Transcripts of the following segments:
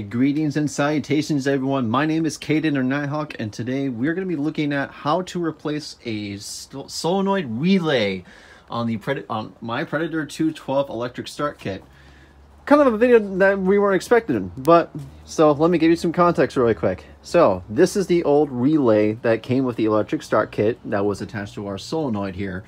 Greetings and salutations everyone. My name is Caden or Nighthawk and today we're going to be looking at how to replace a solenoid relay on the Pred on my Predator 212 electric start kit. Kind of a video that we weren't expecting, but so let me give you some context really quick. So this is the old relay that came with the electric start kit that was attached to our solenoid here.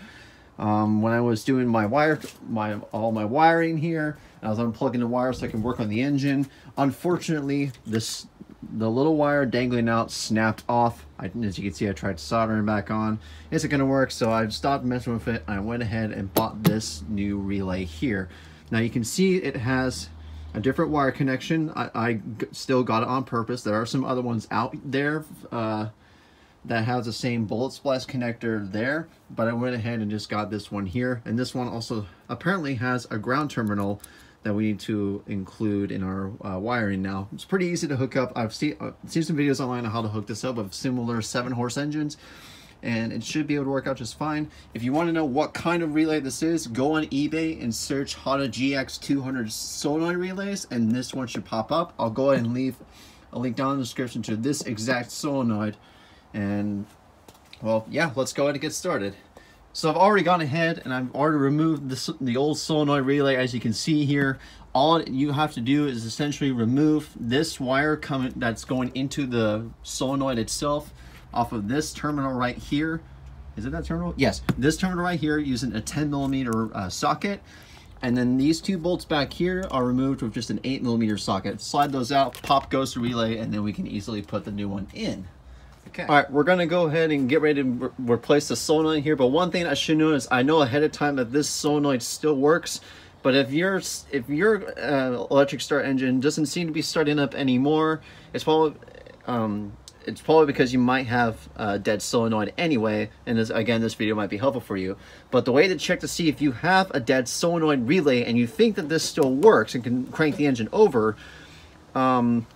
Um, when I was doing my wire, my all my wiring here, I was unplugging the wire so I can work on the engine. Unfortunately, this the little wire dangling out snapped off. I, as you can see, I tried soldering back on. Isn't going to work, so I stopped messing with it. I went ahead and bought this new relay here. Now you can see it has a different wire connection. I, I still got it on purpose. There are some other ones out there. Uh, that has the same bullet splice connector there, but I went ahead and just got this one here. And this one also apparently has a ground terminal that we need to include in our uh, wiring now. It's pretty easy to hook up. I've seen, uh, seen some videos online on how to hook this up with similar seven horse engines and it should be able to work out just fine. If you want to know what kind of relay this is, go on eBay and search Honda GX200 solenoid relays and this one should pop up. I'll go ahead and leave a link down in the description to this exact solenoid and well, yeah, let's go ahead and get started. So I've already gone ahead and I've already removed the, the old solenoid relay as you can see here. All you have to do is essentially remove this wire coming that's going into the solenoid itself off of this terminal right here. Is it that terminal? Yes, this terminal right here using a 10 millimeter uh, socket. And then these two bolts back here are removed with just an 8 millimeter socket. Slide those out, pop goes the relay, and then we can easily put the new one in. Okay. All right, we're gonna go ahead and get ready to re replace the solenoid here. But one thing I should know is I know ahead of time that this solenoid still works. But if your if your uh, electric start engine doesn't seem to be starting up anymore, it's probably um, it's probably because you might have a dead solenoid anyway. And this, again, this video might be helpful for you. But the way to check to see if you have a dead solenoid relay and you think that this still works and can crank the engine over, um,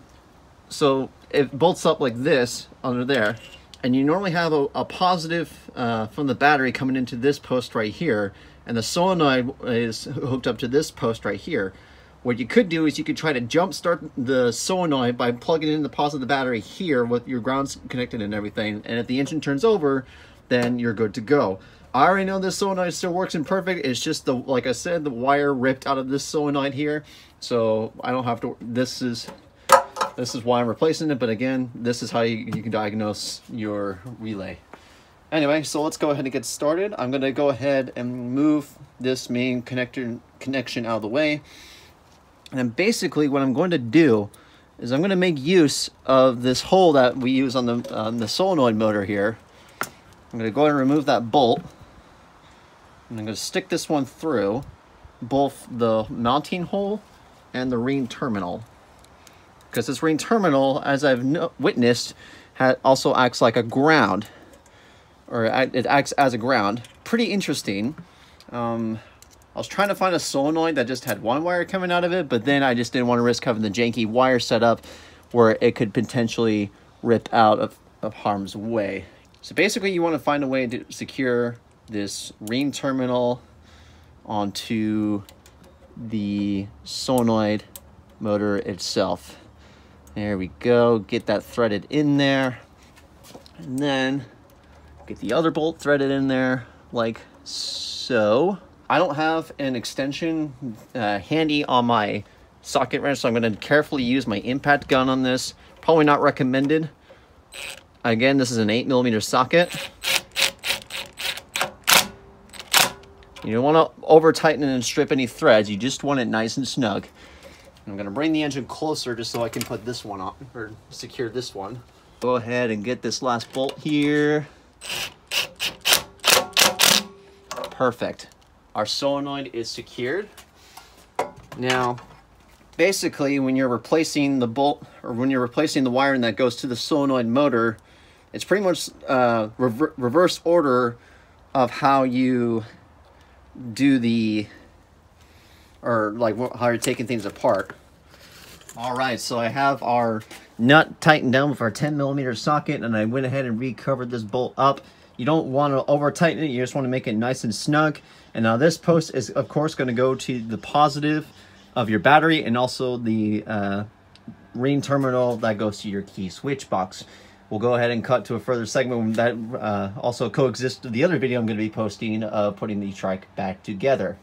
so it bolts up like this under there. And you normally have a, a positive uh, from the battery coming into this post right here. And the solenoid is hooked up to this post right here. What you could do is you could try to jump start the solenoid by plugging in the positive battery here with your grounds connected and everything. And if the engine turns over then you're good to go. I already know this solenoid still works in perfect. It's just the like I said the wire ripped out of this solenoid here. So I don't have to this is this is why I'm replacing it, but again, this is how you, you can diagnose your relay. Anyway, so let's go ahead and get started. I'm going to go ahead and move this main connector connection out of the way. And basically what I'm going to do is I'm going to make use of this hole that we use on the, on the solenoid motor here. I'm going to go ahead and remove that bolt. And I'm going to stick this one through both the mounting hole and the ring terminal because this ring terminal, as I've no witnessed, also acts like a ground, or it acts as a ground. Pretty interesting. Um, I was trying to find a solenoid that just had one wire coming out of it, but then I just didn't want to risk having the janky wire set up where it could potentially rip out of, of harm's way. So basically you want to find a way to secure this ring terminal onto the solenoid motor itself. There we go. Get that threaded in there. And then get the other bolt threaded in there like so. I don't have an extension uh, handy on my socket wrench, so I'm going to carefully use my impact gun on this. Probably not recommended. Again, this is an 8 millimeter socket. You don't want to over tighten and strip any threads. You just want it nice and snug. I'm gonna bring the engine closer just so I can put this one on, or secure this one. Go ahead and get this last bolt here. Perfect. Our solenoid is secured. Now, basically when you're replacing the bolt, or when you're replacing the wiring that goes to the solenoid motor, it's pretty much uh, rever reverse order of how you do the or like how you're taking things apart. All right, so I have our nut tightened down with our 10 millimeter socket and I went ahead and recovered this bolt up. You don't want to over tighten it, you just want to make it nice and snug. And now this post is of course going to go to the positive of your battery and also the uh, ring terminal that goes to your key switch box. We'll go ahead and cut to a further segment that uh, also coexists with the other video I'm going to be posting, uh, putting the trike back together.